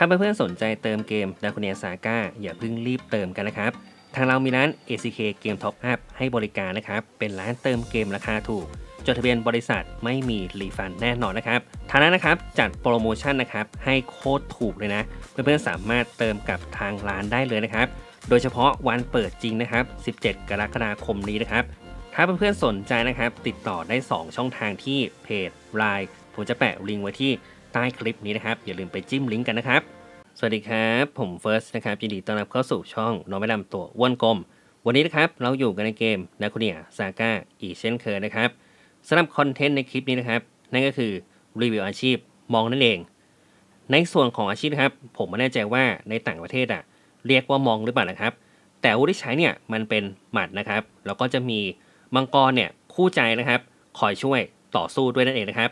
ถ้าเพื่อนๆสนใจเติมเกม Draconia Saga อย่าเพิ่งรีบเติมกันนะครับ ทางเรามีร้าน ACK เกมท็อปอัพให้บริการนะครับ เป็นร้านเติมเกมราคาถูก จดทะเบียนบริษัทไม่มี refund แน่นอนนะครับทางนั้นนะครับจัดโปรโมชั่นนะครับให้โคตรถูกเลยนะ เพื่อนๆสามารถเติมกับทางร้านได้เลยนะครับ โดยเฉพาะวันเปิดจริงนะครับ 17 กรกฎาคมนี้นะครับ ถ้าเพื่อนๆสนใจนะครับ ติดต่อได้ 2 ช่องทางที่เพจ Line ผมจะแปะลิงก์ไว้ที่ ใต้คลิปนี้นะครับ อย่าลืมไปจิ้มลิงก์กันนะครับ สวัสดีครับ ผมเฟิร์สนะครับยินดีต้อนรับเข้าสู่ช่องน้องไม่ดำตัวอ้วนกลม วันนี้นะครับ เราอยู่กันในเกมนาคุเนียซาก้าอีเช่นเคยนะครับสำหรับคอนเทนต์ในคลิปนี้นะครับ นั่นก็คือรีวิวอาชีพมองนั่นเอง ในส่วนของอาชีพครับ ผมไม่แน่ใจว่าในต่างประเทศอะเรียกว่ามองหรือเปล่านะครับ แต่วุธที่ใช้เนี่ยมันเป็นหมัดนะครับแล้วก็จะมีมังกรเนี่ยคู่ใจนะครับ คอยช่วยต่อสู้ด้วยนั่นเองนะครับ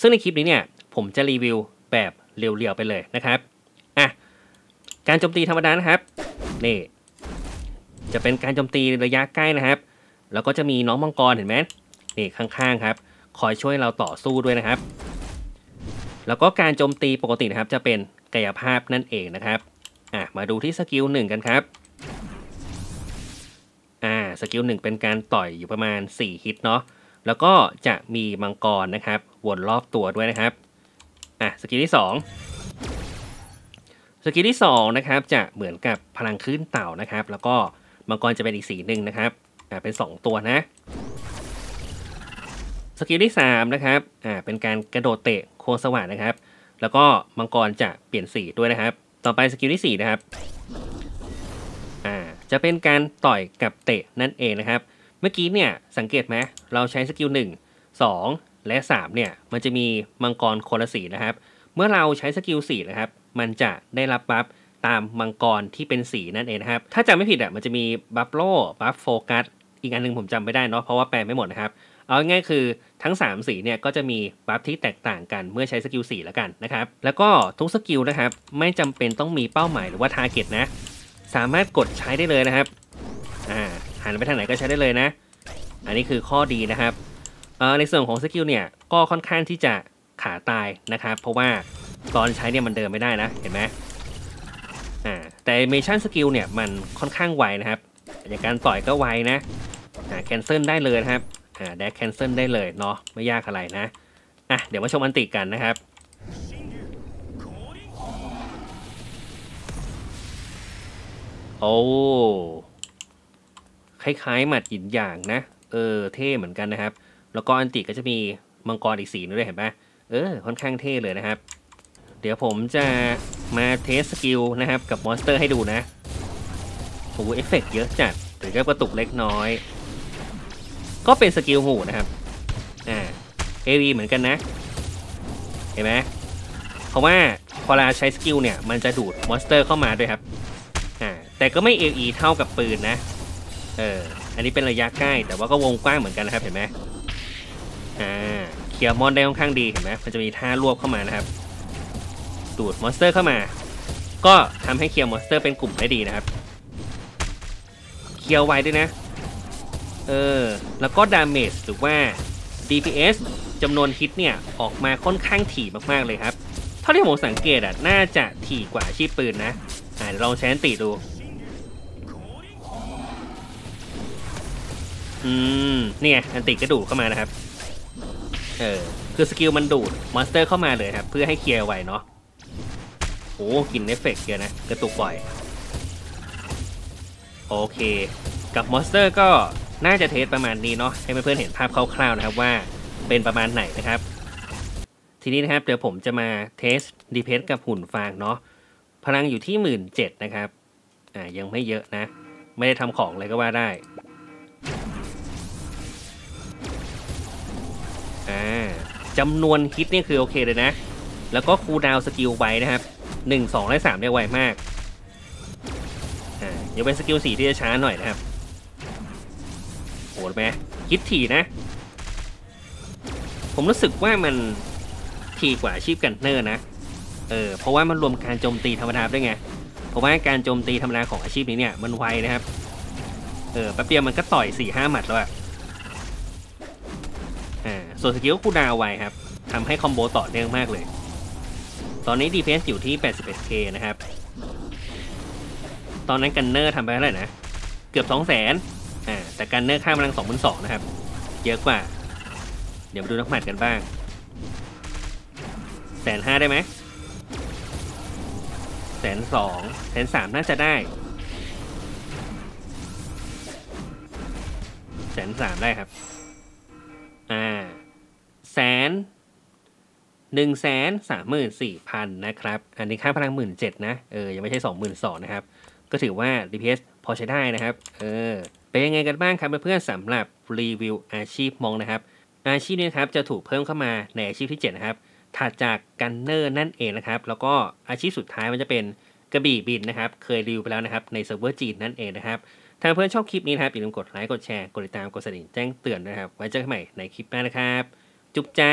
ซึ่งในคลิปนี้เนี่ย ผมจะรีวิวแบบเรียวๆไปเลยนะครับอะการโจมตีธรรมดานะครับนี่จะเป็นการโจมตีระยะใกล้นะครับ แล้วก็จะมีน้องมังกรเห็นไหมนี่ข้างๆครับคอยช่วยเราต่อสู้ด้วยนะครับ แล้วก็การโจมตีปกตินะครับ จะเป็นกายภาพนั่นเองนะครับอะมาดูที่สกิลหนึ่งกันครับอ่า skill หนึ่งเป็นการต่อยอยู่ประมาณ 4 ฮิตเนาะแล้วก็จะมีมังกรนะครับ วนรอบตัวด้วยนะครับ อะ skill ที่ 2 skill ที่2นะครับจะเหมือนกับพลังคลื่นเต่านะครับ แล้วก็มังกรจะเป็นอีกสีหนึ่งนะครับอ่าเป็น 2 ตัวนะ skill ที่3นะครับอ่าเป็นการกระโดดเตะโคงสว่างนะครับ แล้วก็มังกรจะเปลี่ยนสีด้วยนะครับ ต่อไป skill ที่4นะครับอ่าจะเป็นการต่อยกับเตะนั่นเองนะครับ เมื่อกี้เนี่ยสังเกตไหมเราใช้ skill 1 2 และ 3 เนี่ย มันจะมีมังกรคนละสีนะครับ เมื่อเราใช้ skill 4นะครับ มันจะได้รับ buff ตามมังกรที่เป็นสีนั่นเองนะครับ ถ้าจำไม่ผิดอะมันจะมี buff โล buff focus อีกอันหนึงผมจำไม่ได้เนาะเพราะว่าแปลไม่หมดนะครับ เอาง่ายๆคือทั้ง 3 สีเนี่ยก็จะมีbuff ที่แตกต่างกันเมื่อใช้ skill 4แล้วกันนะครับ แล้วก็ทุก skill นะครับ ไม่จำเป็นต้องมีเป้าหมายหรือว่า target นะ สามารถกดใช้ได้เลยนะครับ อ่าหันไปทางไหนก็ใช้ได้เลยนะ อันนี้คือข้อดีนะครับ ในส่วนของ skill เนี่ยก็ค่อนข้างที่จะขาตายนะครับเพราะว่าตอนใช้เนี่ยมันเดินไม่ได้นะเห็นไหมอ่าแต่ animation skill เนี่ยมันค่อนข้างไวนะครับ อย่างการต่อยก็ไวนะอ่า cancel ได้เลยนะครับอ่า dash cancel ได้เลยเนาะไม่ยากอะไรนะอะเดี๋ยวมาชม ulti กันนะครับโอ้คล้ายๆหมัดหินอย่างนะ เออเท่เหมือนกันนะครับ แล้วก็ ulti ก็จะมีมังกรอีกสีนึงด้วยเห็นปะเออค่อนข้างเท่เลยนะครับ เดี๋ยวผมจะมา test skill นะครับกับ monster ให้ดูนะโอ้โหเอฟเฟกต์เยอะจัดถึงกับกระตุกเล็กน้อย ก็เป็น skill หมู่นะครับอ่า AOE เหมือนกันนะ เห็นไหมเพราะว่าพอเราใช้ skill เนี่ยมันจะดูด monster เข้ามาด้วยครับอ่าแต่ก็ไม่ AOE เท่ากับปืนนะเอออันนี้เป็นระยะใกล้แต่ว่าก็วงกว้างเหมือนกันนะครับเห็นไหม อ่าเคลียร์ mon ได้ค่อนข้างดีเห็นไหมมันจะมีท่ารวบเข้ามานะครับ ดูด monster เข้ามา ก็ทำให้เคลียร์ monster เป็นกลุ่มได้ดีนะครับ เคลียร์ไวด้วยนะ เออ แล้วก็ damage หรือว่า DPS จำนวนฮิตเนี่ย ออกมาค่อนข้างถี่มากๆเลยครับ เท่าที่ผมสังเกตอะ น่าจะถี่กว่าอาชีพปืนนะ อ่าเดี๋ยวลองใช้ ulti ดู อืมนี่ไง ulti ก็ดูดเข้ามานะครับ เออ คือ skill มันดูด monster เข้ามาเลยครับ เพื่อให้เคลียร์ไวเนาะโอ้กินเอฟเฟกต์เยอะนะ กระตุกบ่อย โอเค กับ monster ก็น่าจะ test ประมาณนี้เนาะให้เพื่อนๆเห็นภาพคร่าวๆนะครับว่าเป็นประมาณไหนนะครับ ทีนี้นะครับเดี๋ยวผมจะมา test DPS กับหุ่นฟางเนาะพลังอยู่ที่หมื่นเจ็ดนะครับ อ่ายังไม่เยอะนะ ไม่ได้ทำของเลยก็ว่าได้ อ่าจำนวนฮิตนี่คือโอเคเลยนะ แล้วก็ cooldown skill ไวนะครับหนึ่งสองและสามเนี่ยไวมากอ่ายังเป็น skill สี่ที่จะช้าหน่อยนะครับโหดไหมฮิตถี่นะ ผมรู้สึกว่ามันถี่กว่าอาชีพ gunner นะเออเพราะว่ามันรวมการโจมตีธรรมดาด้วยไงเพราะว่าการโจมตีธรรมดาของอาชีพนี้เนี่ยมันไวนะครับเออแป๊บเดียวมันก็ต่อยสี่ห้าหมัดแล้วอะ ส่วน skill cooldown ไวครับทำให้ combo ต่อเนื่องมากเลย ตอนนี้ DPS อยู่ที่ 81k นะครับ ตอนนั้น gunner ทำไปเท่าไหร่นะ เกือบ 200,000อ่าแต่ gunner ค่าพลัง2,200นะครับ เยอะกว่า เดี๋ยวมาดูนักหมัดกันบ้างแสนห้าได้ไหมแสนสองแสนสามน่าจะได้แสนสามได้ครับ อ่า แสนหนึ่งแสนสามหมื่นสี่พันนะครับ อันนี้ค่าพลังหมื่นเจ็ดนะ เออ ยังไม่ใช่สองหมื่นสองนะครับ ก็ถือว่า DPS พอใช้ได้นะครับ เออ เป็นยังไงกันบ้างครับเพื่อนๆสำหรับรีวิวอาชีพมองนะครับ อาชีพนี้ครับจะถูกเพิ่มเข้ามาในอาชีพที่ 7 นะครับ ถัดจาก gunner นั่นเองนะครับ แล้วก็อาชีพสุดท้ายมันจะเป็นกระบี่บินนะครับ เคยรีวิวไปแล้วนะครับในเซิร์ฟเวอร์จีนนั่นเองนะครับถ้าเพื่อนชอบคลิปนี้นะครับอย่าลืมกดไลค์ กดแชร์ กดติดตาม กดกระดิ่งแจ้งเตือนนะครับ ไว้เจอกันใหม่ในคลิปหน้านะครับ จุ๊บจ้า